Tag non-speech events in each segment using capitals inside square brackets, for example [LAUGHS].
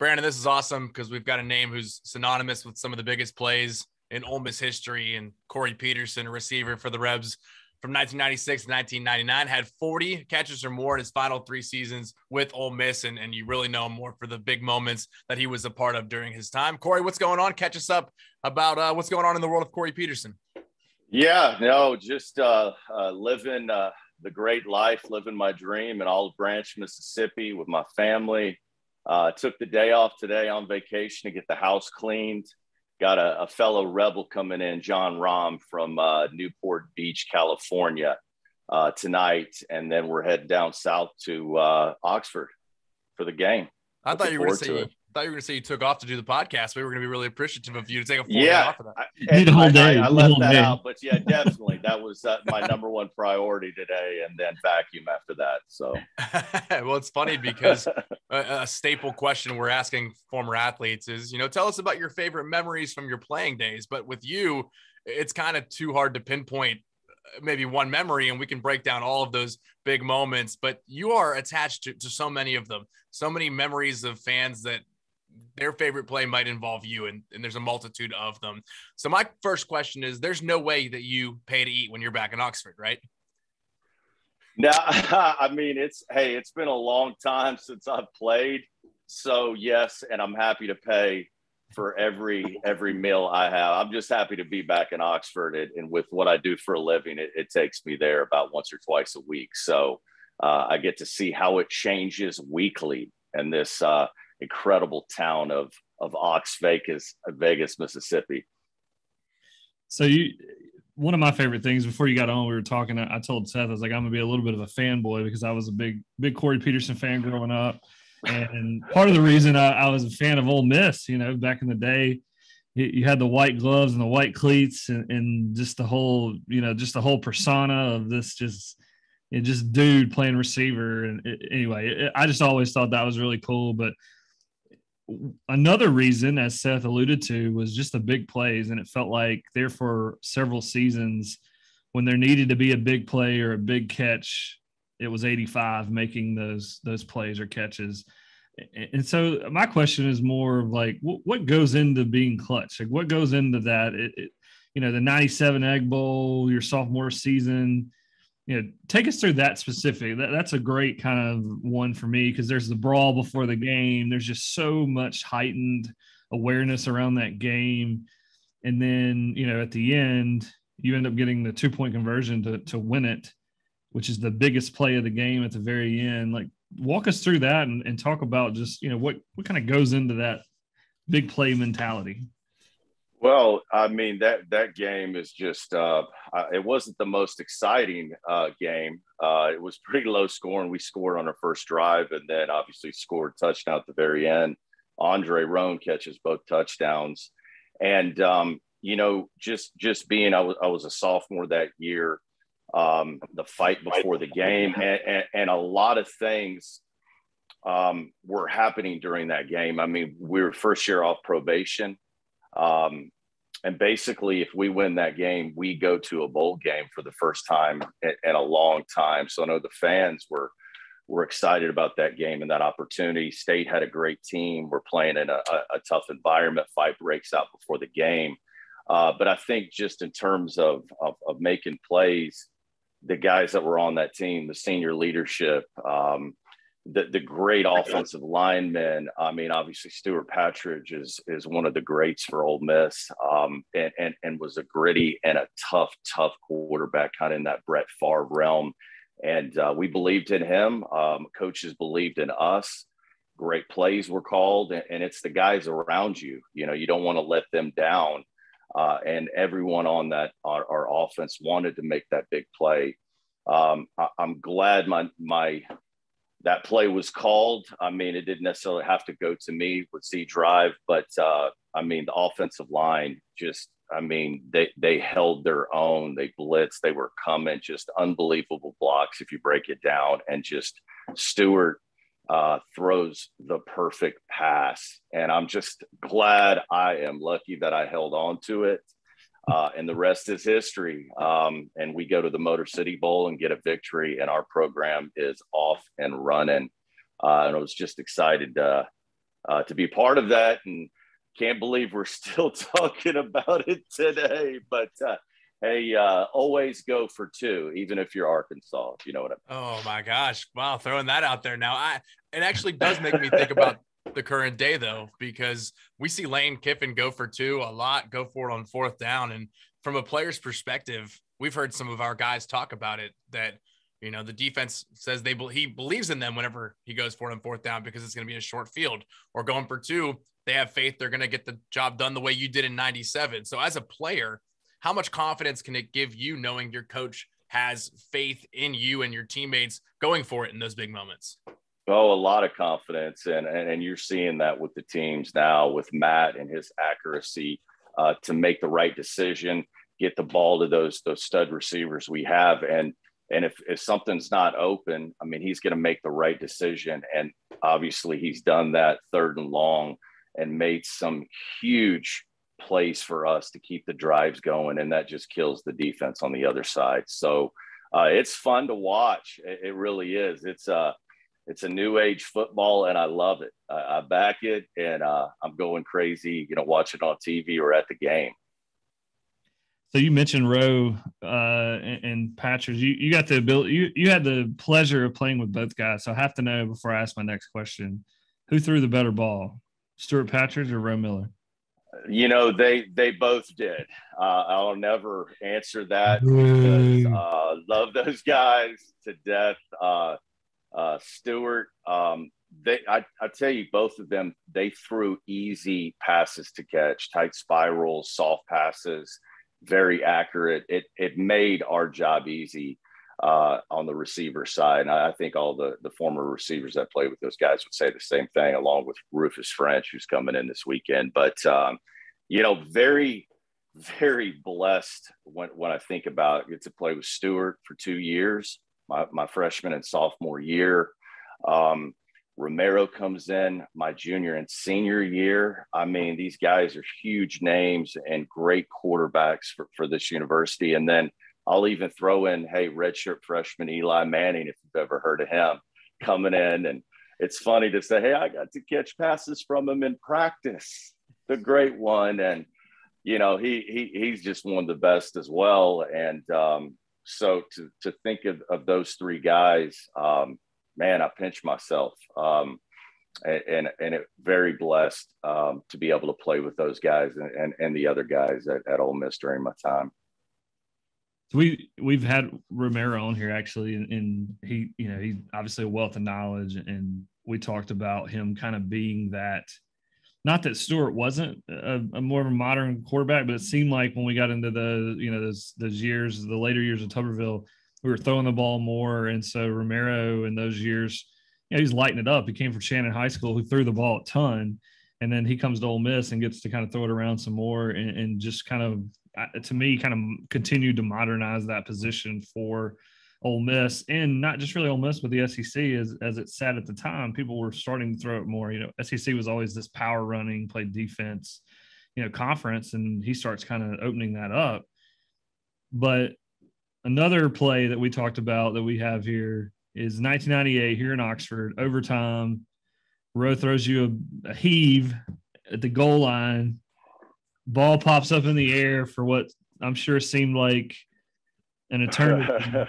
Brandon, this is awesome because we've got a name who's synonymous with some of the biggest plays in Ole Miss history, and Cory Peterson, a receiver for the Rebs from 1996 to 1999, had 40 catches or more in his final three seasons with Ole Miss, and, and you really know him more for the big moments that he was a part of during his time. Cory, what's going on? Catch us up about uh, what's going on in the world of Cory Peterson. Yeah, no, just uh, uh, living uh, the great life, living my dream in Olive Branch, Mississippi with my family. Uh, took the day off today on vacation to get the house cleaned. Got a, a fellow rebel coming in, John Rom from uh, Newport Beach, California, uh, tonight, and then we're heading down south to uh, Oxford for the game. I thought you were going to say thought you were going to say you took off to do the podcast. We were going to be really appreciative of you to take a full yeah, day off of that. I, Need a whole I, day. I, I left whole that day. out, but yeah, definitely that was uh, my number one priority today, and then vacuum after that. So, [LAUGHS] well, it's funny because [LAUGHS] a, a staple question we're asking former athletes is, you know, tell us about your favorite memories from your playing days. But with you, it's kind of too hard to pinpoint uh, maybe one memory and we can break down all of those big moments but you are attached to, to so many of them so many memories of fans that their favorite play might involve you and, and there's a multitude of them so my first question is there's no way that you pay to eat when you're back in oxford right now [LAUGHS] I mean it's hey, it's been a long time since I've played, so yes, and I'm happy to pay for every every meal I have. I'm just happy to be back in Oxford, and, and with what I do for a living, it, it takes me there about once or twice a week. So uh, I get to see how it changes weekly and this uh, incredible town of of Ox Vegas, Vegas, Mississippi. So you, one of my favorite things before you got on, we were talking. I told Seth, I was like, I'm gonna be a little bit of a fanboy because I was a big, big Cory Peterson fan growing up, and part of the reason I, I was a fan of Ole Miss, you know, back in the day, you, had the white gloves and the white cleats, and, and just the whole, you know, just the whole persona of this just. Just dude playing receiver, and it, anyway, it, I just always thought that was really cool. But another reason, as Seth alluded to, was just the big plays. And it felt like there for several seasons when there needed to be a big play or a big catch, it was 85 making those those plays or catches. And so my question is more of like what, goes into being clutch? Like what goes into that? It, it, you know, the 97 Egg Bowl, your sophomore season, you know, take us through that specific. That, that's a great kind of one for me because there's the brawl before the game. There's just so much heightened awareness around that game, and then you know at the end you end up getting the two point conversion to to win it, which is the biggest play of the game at the very end. Like walk us through that and, and talk about just you know what what kind of goes into that big play mentality. Well, I mean that that game is just uh, it wasn't the most exciting uh, game. Uh, it was pretty low scoring. We scored on our first drive, and then obviously scored touchdown at the very end. Andre Rone catches both touchdowns, and um, you know, just just being I was I was a sophomore that year. Um, the fight before the game, and, and, and a lot of things um, were happening during that game. I mean, we were first year off probation. Um, and basically, if we win that game, we go to a bowl game for the first time in, in, a long time. So I know the fans were were excited about that game and that opportunity. State had a great team. We're playing in a, a, a tough environment. Fight breaks out before the game. Uh, but I think just in terms of, of, of making plays, the guys that were on that team, the senior leadership, um, the, the great offensive linemen. I mean, obviously Stewart Patridge is is one of the greats for Ole Miss, um, and, and and was a gritty and a tough, tough quarterback, kind of in that Brett Favre realm. And uh, we believed in him. Um, coaches believed in us. Great plays were called, and, and it's the guys around you. You know, you don't want to let them down. Uh, and everyone on that our, our, offense wanted to make that big play. Um, I, I'm glad my my that play was called. I mean, it didn't necessarily have to go to me with C drive, but uh, I mean, the offensive line just, I mean, they, they held their own. They blitzed, they were coming, just unbelievable blocks if you break it down. And just Stewart uh, throws the perfect pass. And I'm just glad I am lucky that I held on to it. Uh, and the rest is history. Um, and we go to the Motor City Bowl and get a victory, and our program is off and running. Uh, and I was just excited to uh, to be part of that. And can't believe we're [LAUGHS] still talking about it today. But uh, hey, uh, always go for two, even if you're Arkansas. If you know what I mean. Oh my gosh! Wow, throwing that out there now. I it actually does make me think about the current day though, because we see Lane Kiffin go for two a lot, go for it on fourth down, and from a player's perspective, we've heard some of our guys talk about it that you know the defense says they he believes in them whenever he goes for it on fourth down because it's going to be a short field or going for two. They have faith they're going to get the job done the way you did in '97. So as a player, how much confidence can it give you knowing your coach has faith in you and your teammates going for it in those big moments? Oh, a lot of confidence, and and, and you're seeing that with the teams now with Matt and his accuracy uh, to make the right decision, get the ball to those those stud receivers we have, and and if if something's not open, I mean, he's going to make the right decision, and obviously he's done that third and long and made some huge plays for us to keep the drives going, and that just kills the defense on the other side. So uh, it's fun to watch. It, it, really is. It's a uh, it's a new age football, and I love it. I, I back it, and uh, I'm going crazy. You know, watching on TV or at the game. So you mentioned Rowe uh, and, and Patchers. You you got the ability. You you had the pleasure of playing with both guys. So I have to know before I ask my next question, who threw the better ball, Stewart Patchers or Rowe Miller? You know, they they both did. Uh, I'll never answer that because uh, love those [LAUGHS] guys to death. Uh, Stewart, um, they I, I tell you, both of them they threw easy passes to catch, tight spirals, soft passes, very accurate. It it made our job easy uh, on the receiver side. And I, I, think all the, the former receivers that played with those guys would say the same thing, along with Rufus French, who's coming in this weekend. But, um, you know, very, very blessed when, when I think about get to play with Stewart for two years, my, my freshman and sophomore year. Um, Romaro comes in my junior and senior year. I mean, these guys are huge names and great quarterbacks for, for this university. And then I'll even throw in, hey, redshirt freshman Eli Manning, if you've ever heard of him, coming in. And it's funny to say, hey, I got to catch passes from him in practice. The great one. And, you know, he, he he's just one of the best as well. And um, so to, to think of, of those three guys, um, man, I pinch myself. Um, and, and it very blessed um, to be able to play with those guys and, and, and the other guys at, at Ole Miss during my time. We we've had Romaro on here actually, and, and he you know he's obviously a wealth of knowledge, and we talked about him kind of being that. Not that Stewart wasn't a, a, more of a modern quarterback, but it seemed like when we got into the you know those those years, the later years of Tuberville, we were throwing the ball more, and so Romaro in those years, you know, he's lighting it up. He came from Shannon High School, who threw the ball a ton, and then he comes to Ole Miss and gets to kind of throw it around some more, and, and just kind of to me, kind of continued to modernize that position for Ole Miss, and not just really Ole Miss, but the SEC as as it sat at the time. People were starting to throw it more. You know, SEC was always this power running, play defense, you know, conference, and he starts kind of opening that up. But another play that we talked about that we have here is 1998 here in Oxford overtime. Rowe throws you a, a heave at the goal line ball pops up in the air for what I'm sure seemed like an eternity. [LAUGHS]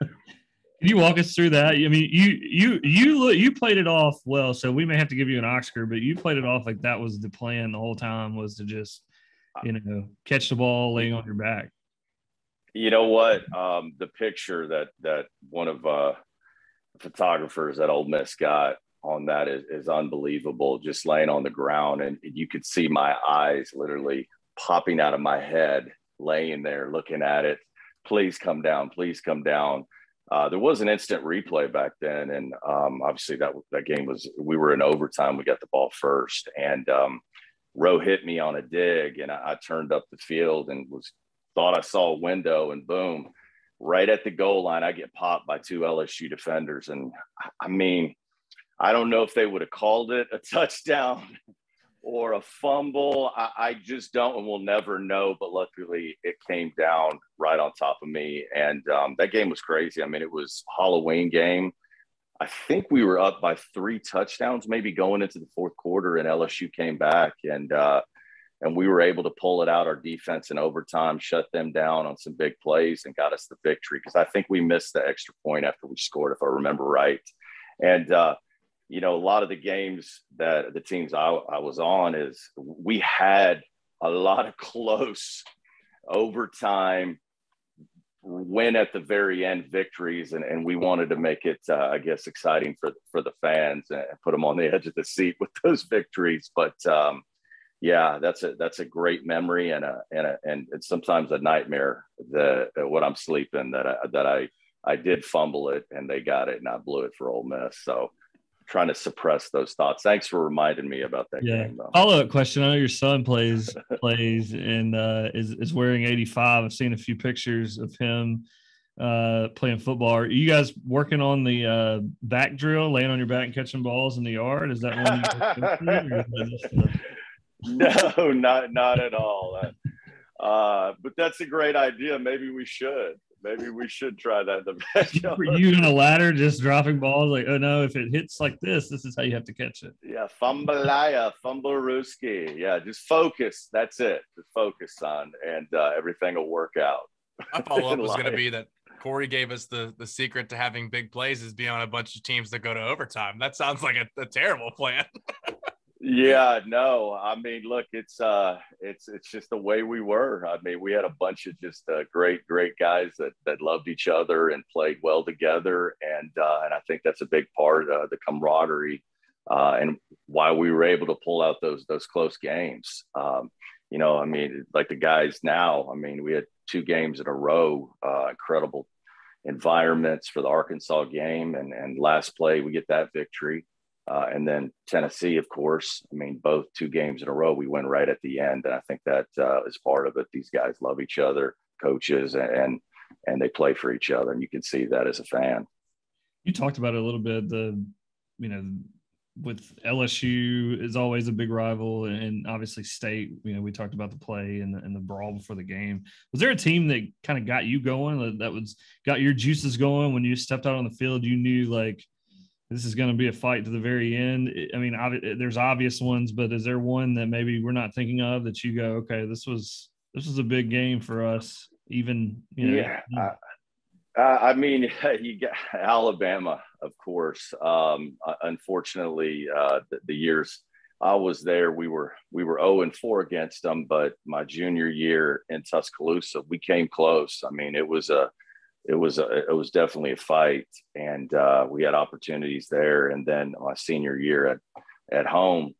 Can you walk us through that? I mean, you you you you played it off well, so we may have to give you an Oscar, but you played it off like that was the plan the whole time was to just you know catch the ball laying on your back. You know what? Um, the picture that that one of uh, photographers at Ole Miss got on that is, is unbelievable. Just laying on the ground, and you could see my eyes literally popping out of my head, laying there looking at it. Please come down. Please come down. Uh, there was an instant replay back then, and um, obviously that that game was we were in overtime. We got the ball first, and um, Rowe hit me on a dig, and I, I turned up the field and was thought I saw a window, and boom, right at the goal line, I get popped by two LSU defenders, and I mean I don't know if they would have called it a [LAUGHS] touchdown or a fumble. I, I, just don't, and we'll never know. But luckily, it came down right on top of me, and um, that game was crazy. I mean, it was Halloween game. I think we were up by three touchdowns, maybe going into the fourth quarter, and LSU came back and uh, and we were able to pull it out. Our defense in overtime shut them down on some big plays and got us the victory. Because I think we missed the extra point after we scored, if I remember right. And uh, you know, a lot of the games that the teams I, I was on is we had a lot of [LAUGHS] close overtime win at the very end victories and, and we wanted to make it uh, i guess exciting for for the fans and put them on the [LAUGHS] edge of the seat with those victories. But um, yeah that's a that's a great memory and a and a, and it's sometimes a nightmare that when i'm sleeping that I, that i i did fumble it and they got it and i blew it for Ole Miss. So trying to suppress those thoughts. Thanks for reminding me about that yeah. game. Follow up question. I know your son plays plays and uh, is is wearing 85. I've seen a few pictures of him uh, playing football. Are you guys working on the uh, back drill, laying on your back and catching balls in the yard? Is that one? [LAUGHS] no, not not at all. Uh, but that's a great idea. Maybe we should. Maybe we should try that in the [LAUGHS] backyard. For you on a ladder, just dropping balls like, oh no, if it hits like this, this is how you have to catch it. Yeah, fumbleaya, fumbleruski. Yeah, just focus. That's it. Just focus, son, and uh, everything will work out. My [LAUGHS] follow up was going to be that Cory gave us the the secret to having big plays is be on a bunch of teams that go to overtime. That sounds like a, a terrible plan. [LAUGHS] yeah no i mean look it's uh it's it's just the way we were. I mean we had a bunch of just uh, great great guys that that loved each other and played well together. And uh and i think that's a big part of the camaraderie uh and why we were able to pull out those those close games. Um you know i mean like the guys now i mean we had two games in a row uh incredible environments for the arkansas game. And and last play we get that victory uh, and then Tennessee, of course. I mean, both two games in a row, we win right at the end, and I think that uh, is part of it. These guys love each other, coaches, and and they play for each other, and you can see that as a fan. You talked about it a little bit. The you know with LSU is always a big rival, and obviously State. You know, we talked about the play and the, and the brawl before the game. Was there a team that kind of got you going? That, that was got your juices going when you stepped out on the field? You knew like this is going to be a fight to the very end. I mean, there's obvious ones, but is there one that maybe we're not thinking of that you go, okay, this was this was a big game for us, even you know. Yeah, uh, I mean, [LAUGHS] you get Alabama, of course. Um, uh, unfortunately, uh, the, the, years I was there, we were we were zero oh and four against them. But my junior year in Tuscaloosa, we came close. I mean, it was a it was a, it was definitely a fight, and uh, we had opportunities there. And then my senior year at at home,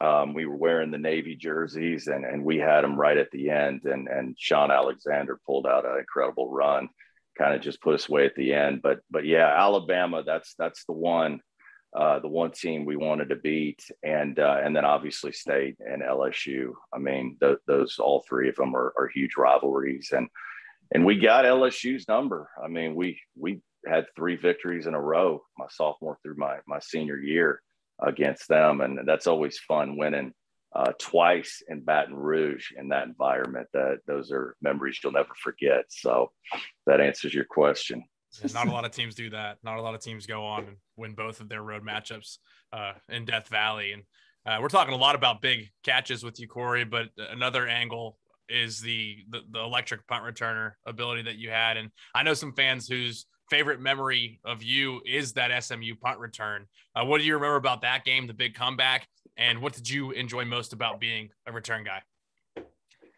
um, we were wearing the Navy jerseys, and and we had them right at the end. And and Shaun Alexander pulled out an incredible run, kind of just put us away at the end. But but yeah, Alabama, that's that's the one. Uh, the one team we wanted to beat, and uh, and then obviously State and LSU. I mean, th- those all three of them are, are huge rivalries, and and we got LSU's number. I mean, we we had three victories in a row my sophomore through my my senior year against them, and that's always fun winning uh, twice in Baton Rouge in that environment. That those are memories you'll never forget. So that answers your question. Not a lot of teams do that. Not a lot of teams go on and win both of their road matchups uh, in Death Valley. And uh, we're talking a lot about big catches with you, Cory, but another angle is the, the, the electric punt returner ability that you had. And I know some fans whose favorite memory of you is that SMU punt return. Uh, what do you remember about that game, the big comeback, and what did you enjoy most about being a return guy?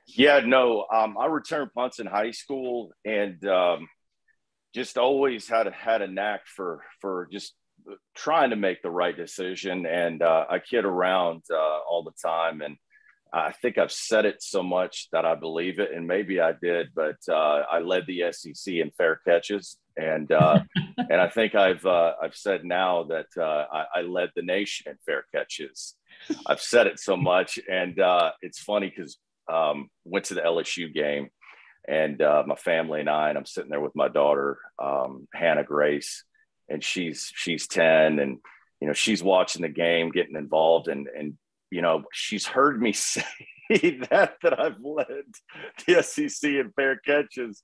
Yeah, no, um, I returned punts in high school and um, just always had a, had a knack for for just trying to make the right decision. And uh, I kid around uh, all the time and I think I've said it so much that I believe it, and maybe I did, but uh, I led the SEC in fair catches, and uh, [LAUGHS] and I think I've uh, I've said now that uh, I, I, led the nation in fair catches. I've said it so much, and uh, it's funny because um, went to the LSU game, and uh, my family and I, and I'm sitting there with my daughter um, Hannah Grace, and she's she's ten, and you know she's watching the game, getting involved, and and you know, she's heard me [LAUGHS] say that that I've led the SEC in fair catches.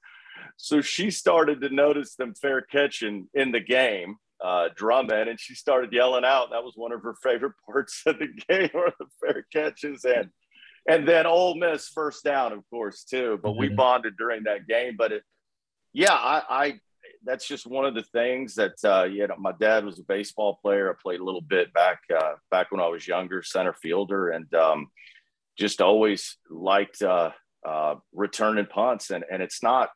So she started to notice them fair catching in the game. uh, Drummond, and she started yelling out. That was one of her favorite [LAUGHS] parts of the game, or the fair catches, and and then Ole Miss first down, of course, too. But we mm-hmm. bonded during that game. But it, yeah, I, I that's just one of the things that uh, you know. My dad was a baseball player. I played a little bit back uh, back when I was younger, center fielder, and um, just always liked uh, uh, returning punts. And and it's not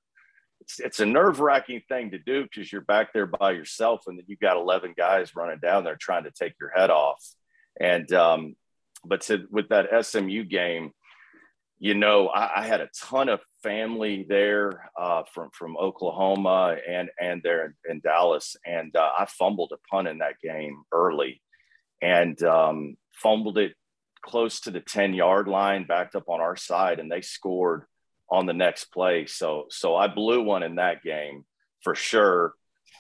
it's, it's a nerve wracking thing to do because you're back there by yourself, and then you've got eleven guys running down there trying to take your head off. And um, but to, with that SMU game, you know, I, I, had a ton of family there uh, from from Oklahoma and and there in, Dallas, and uh, I fumbled a punt in that game early, and um, fumbled it close to the ten yard line, backed up on our side, and they scored on the next play. So so I blew one in that game for sure,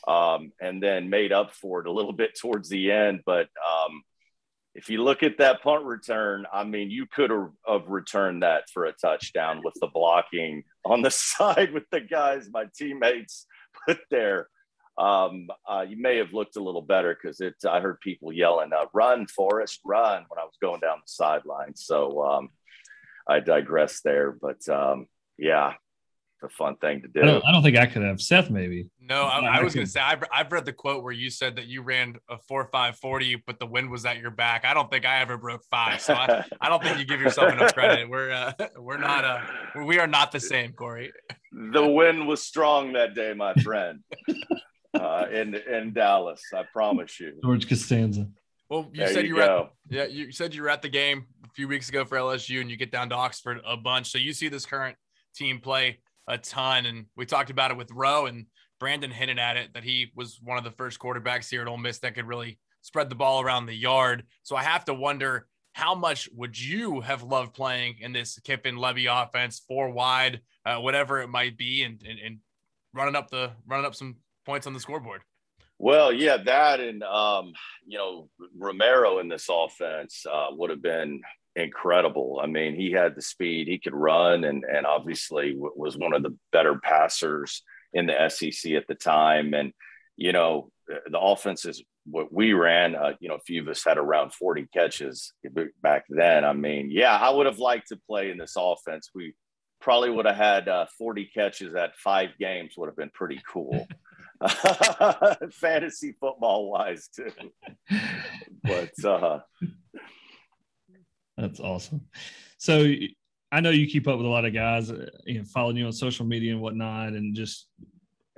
um, and then made up for it a little [LAUGHS] bit towards the end, but. Um, if you look at that punt return, I mean, you could have returned that for a touchdown with the blocking on the [LAUGHS] side with the guys my teammates put there. Um, uh, you may have looked a little better because it. I heard people yelling, uh, "Run, Forrest, run!" when I was going down the sideline. So um, I digress there, but um, yeah, a fun thing to do. I don't, I don't, think I could have. Seth, maybe. No, I, I was going to say I've, I've read the quote where you said that you ran a four five forty, but the wind was at your back. I don't think I ever broke five, so I, I don't think you give yourself enough credit. We're uh, [LAUGHS] we're not uh, we are not the same, Cory. The wind was strong that day, my friend. [LAUGHS] uh, in in Dallas, I promise you. George Costanza. Well, you there said you, you were at, yeah, you said you were at the game a few weeks ago for LSU, and you get down to Oxford a bunch. So you see this current team play a ton. And we talked about it with Rowe and Brandon hinted at it that he was one of the first quarterbacks here at Ole Miss that could really spread the ball around the yard. So I have to wonder how much would you have loved playing in this Kiffin Lebby offense, four wide, uh, whatever it might be, and, and, and running up the running up some points on the scoreboard. Well, yeah, that and um, you know Romaro in this offense uh, would have been incredible. I mean, he had the speed, he could run, and and obviously was one of the better passers in the SEC at the time. And you know, the offenses what we ran, uh, you know, a few of us had around 40 catches back then. I mean, yeah, I would have liked to play in this offense. We probably would have had uh, 40 catches at five games. Would have been pretty cool. [LAUGHS] [LAUGHS] fantasy football wise too [LAUGHS] but uh that's awesome. So I know you keep up with a lot of guys, uh, you know, following you on social media and whatnot, and just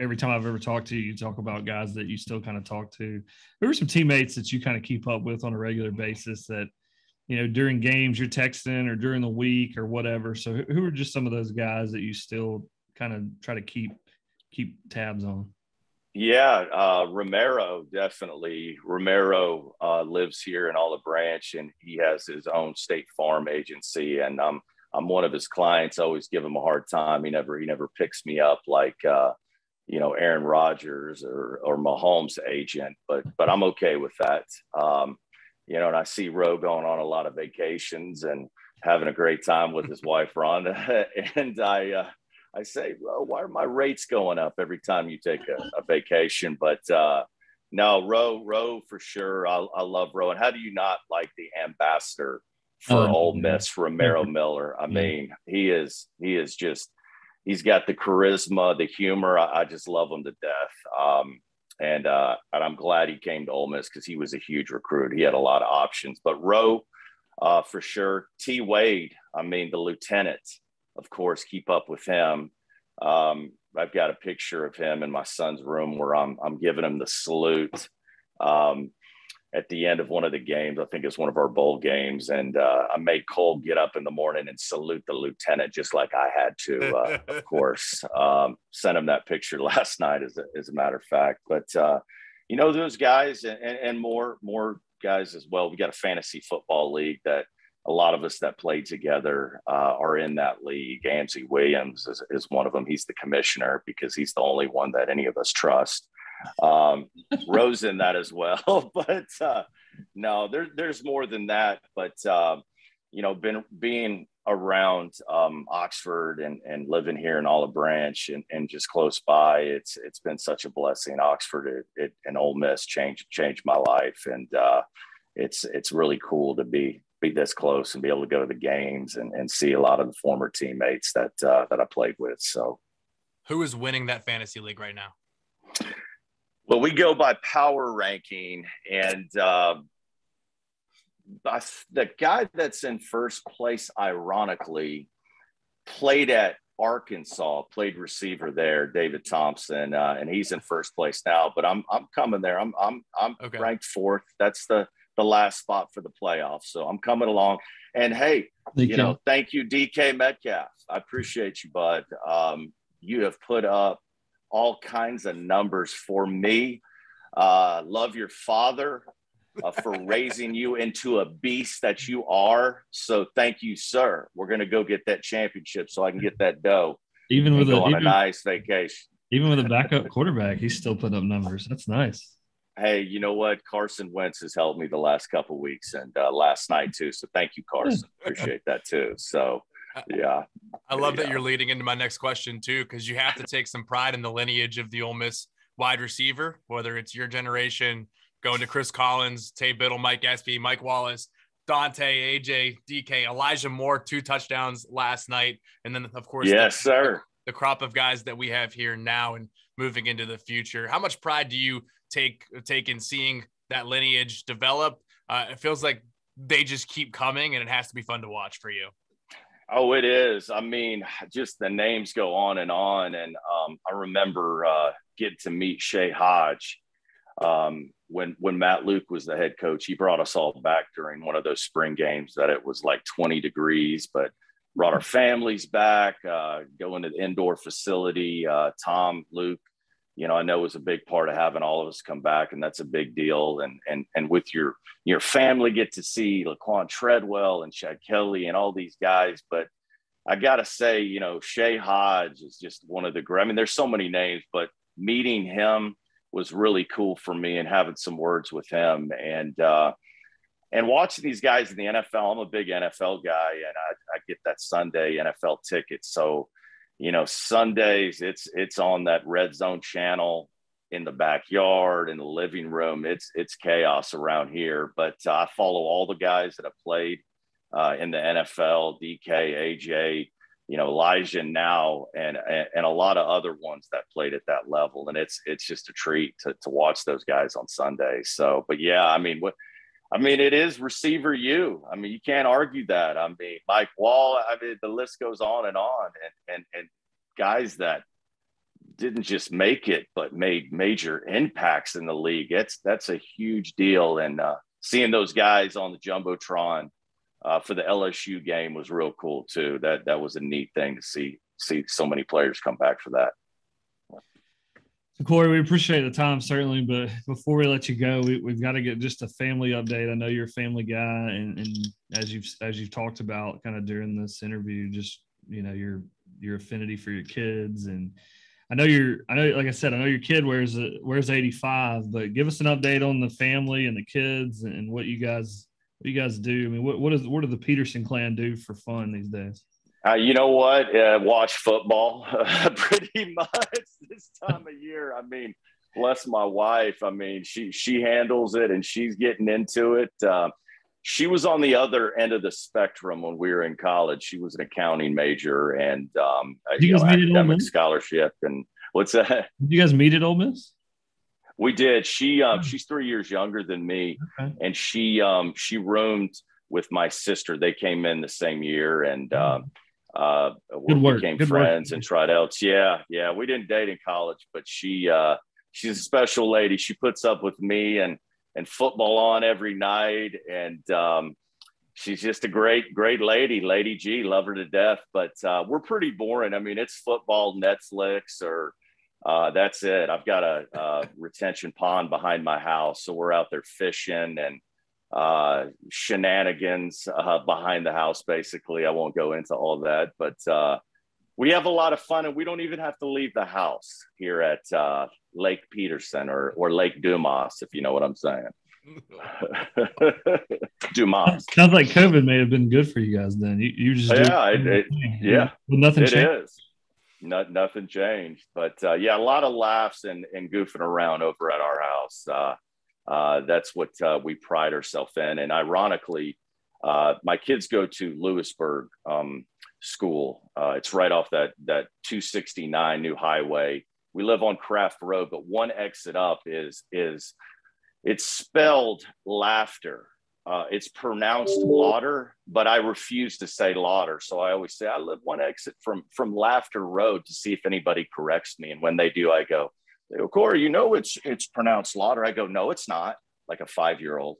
every time I've ever talked to you, you talk about guys that you still kind of talk to. Who are some teammates that you kind of keep up with on a regular basis that, you know, during games you're texting or during the week or whatever. So who are just some of those guys that you still kind of try to keep keep tabs on? Yeah, uh, Romaro definitely. Romaro uh, lives here in Olive Branch, and he has his own State Farm agency. And I'm I'm one of his clients. I always give him a hard time. He never he never picks me up like uh, you know Aaron Rodgers or or Mahomes' agent, but but I'm okay with that. Um, you know, and I see Roe going on a lot of vacations and having a great time with his wife Rhonda, [LAUGHS] and I uh, I say, well, why are my rates going up every time you take a, a vacation? But uh, no, Roe, Roe for sure. I, I love Roe. And how do you not like the ambassador for oh, Ole Miss, Romaro [LAUGHS] Miller? I mean, he is he is just he's got the charisma, the humor. I, I just love him to death. Um, and uh, and I'm glad he came to Ole Miss because he was a huge recruit. He had a lot of options. But Roe, uh, for sure. T Wade, I mean, the lieutenant of course, keep up with him. Um, I've got a picture of him in my son's room where I'm, I'm giving him the salute um, at the end of one of the games. I think it's one of our bowl games. And uh, I made Cole get up in the morning and salute the lieutenant just like I had to, uh, of [LAUGHS] course. Um, sent him that picture [LAUGHS] last night, as a, as a matter of fact. But, uh, you know, those guys and, and more, more guys as well. We got a fantasy football league that – a lot of us that played together uh, are in that league. Amzie Williams is, is, one of them. He's the commissioner because he's the only one that any of us trust. Um, [LAUGHS] Rose in that as well, [LAUGHS] but uh, no, there, there's more than that. But uh, you know, been being around um, Oxford and, and living here in Olive Branch and, and just close by, it's it's been such a blessing. Oxford it, it, and Ole Miss changed changed my life, and uh, it's it's really cool to be be this close and be able to go to the games and, and see a lot of the former teammates that uh, that I played with. So, who is winning that fantasy league right now? Well, we go by power ranking, and uh, the guy that's in first place, ironically, played at Arkansas, played receiver there, David Thompson, uh, and he's in first place now. But I'm I'm coming there. I'm I'm I'm okay. ranked fourth. That's the the last spot for the playoffs. So I'm coming along. And hey, thank you, you know, thank you, DK Metcalf. I appreciate you, bud. Um, you have put up all kinds of numbers for me. Uh, love your father uh, for [LAUGHS] raising you into a beast that you are. So thank you, sir. We're gonna go get that championship so I can get that dough. Even with a, even, a nice vacation. Even with a backup [LAUGHS] quarterback, he's still putting up numbers. That's nice. Hey, you know what? Carson Wentz has helped me the last couple weeks and uh, last night too. So thank you, Carson. [LAUGHS] Appreciate that too. So yeah. I love yeah. that you're leading into my next question too, because you have to take some pride in the lineage of the Ole Miss wide receiver, whether it's your generation going to Chris Collins, Taye Biddle, Mike Espy, Mike Wallace, Dante, AJ, DK, Elijah Moore, two touchdowns last night. And then, of course, yes, the, sir. The crop of guys that we have here now and moving into the future. How much pride do you take take in seeing that lineage develop? Uh, it feels like they just keep coming, and it has to be fun to watch for you. Oh, it is. I mean, just the names go on and on. And um, I remember uh, getting to meet Shay Hodge um, when when Matt Luke was the head coach. He brought us all back during one of those spring games that it was like 20 degrees, but brought our families back, uh, going to the indoor facility. Uh, Tom, Luke, you know, I know it was a big part of having all of us come back, and that's a big deal. And and and with your your family, get to see Laquon Treadwell and Chad Kelly and all these guys. But I gotta say, you know, Shay Hodge is just one of the great. I mean, there's so many names, but meeting him was really cool for me and having some words with him and uh, and watching these guys in the NFL. I'm a big NFL guy, and I, I get that Sunday NFL ticket. So you know, Sundays it's it's on that red zone channel in the backyard in the living room. It's it's chaos around here, but uh, I follow all the guys that have played uh, in the NFL: DK, AJ, you know, Elijah now, and, and and a lot of other ones that played at that level. And it's it's just a treat to to watch those guys on Sunday. So, but yeah, I mean, what I mean, it is receiver you. I mean, you can't argue that. I mean, Mike Wall. I mean, the list goes on and on, and and and guys that didn't just make it, but made major impacts in the league. It's that's a huge deal, and uh, seeing those guys on the jumbotron uh, for the LSU game was real cool too. That that was a neat thing to see see so many players come back for that. Cory, we appreciate the time certainly, but before we let you go, we, have got to get just a family update. I know you're a family guy, and, and as you've as you've talked about kind of during this interview, just you know your your affinity for your kids, and I know you're I know like I said, I know your kid wears a, wears 85, but give us an update on the family and the kids and what you guys what you guys do. I mean, what what is what do the Peterson clan do for fun these days? Uh, you know what? Uh, watch football [LAUGHS] pretty much this time of year. I mean, bless my wife. I mean, she she handles it and she's getting into it. Uh, she was on the other end of the spectrum when we were in college. She was an accounting major and um, you, you know, academic scholarship. And what's that? [LAUGHS] Did you guys meet at Ole Miss? We did. She um, she's three years younger than me, okay. and she um, she roomed with my sister. They came in the same year, and um, uh, we became Good friends work. and tried out. Yeah, yeah. We didn't date in college, but she uh, she's a special lady. She puts up with me and and football on every night, and um, she's just a great great lady. Lady G, love her to death. But uh, we're pretty boring. I mean, it's football, Netflix, or uh, that's it. I've got a, a retention pond behind my house, so we're out there fishing and uh, shenanigans uh, behind the house. Basically, I won't go into all that, but uh, we have a lot of fun, and we don't even have to leave the house here at uh, Lake Peterson or or Lake Dumas, if you know what I'm saying. [LAUGHS] Dumas. Sounds like COVID may have been good for you guys then. You, you just yeah, it, it, yeah, well, nothing it changed. is. Not, nothing changed, but uh, yeah, a lot of laughs and, and goofing around over at our house. Uh, that's what uh, we pride ourselves in. And ironically, uh, my kids go to Lewisburg um, School. Uh, it's right off that that 269 new highway. We live on Craft Road, but one exit up is is it's spelled laughter. Uh, it's pronounced laughter, but I refuse to say laughter. So I always say I live one exit from from Laughter Road to see if anybody corrects me. And when they do, I go, they go, Cory, you know it's it's pronounced laughter. I go, no, it's not. Like a five year old.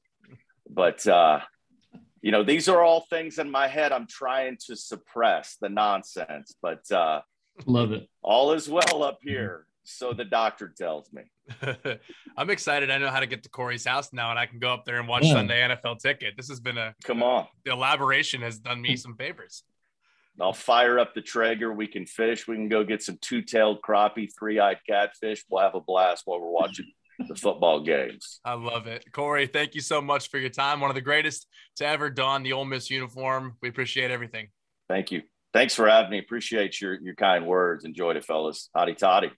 But uh, you know, these are all things in my head. I'm trying to suppress the nonsense, but uh, Love it. all is well up here. So the doctor tells me. [LAUGHS] I'm excited. I know how to get to Cory's house now, and I can go up there and watch Yeah. Sunday NFL Ticket. This has been a Come on. the elaboration has done me some favors. I'll fire up the Traeger. We can fish. We can go get some two-tailed crappie, three-eyed catfish. We'll have a blast while we're watching [LAUGHS] the football games. I love it. Cory, thank you so much for your time. One of the greatest to ever don the Ole Miss uniform. We appreciate everything. Thank you. Thanks for having me. Appreciate your your kind words. Enjoyed it, fellas. Hotty toddy.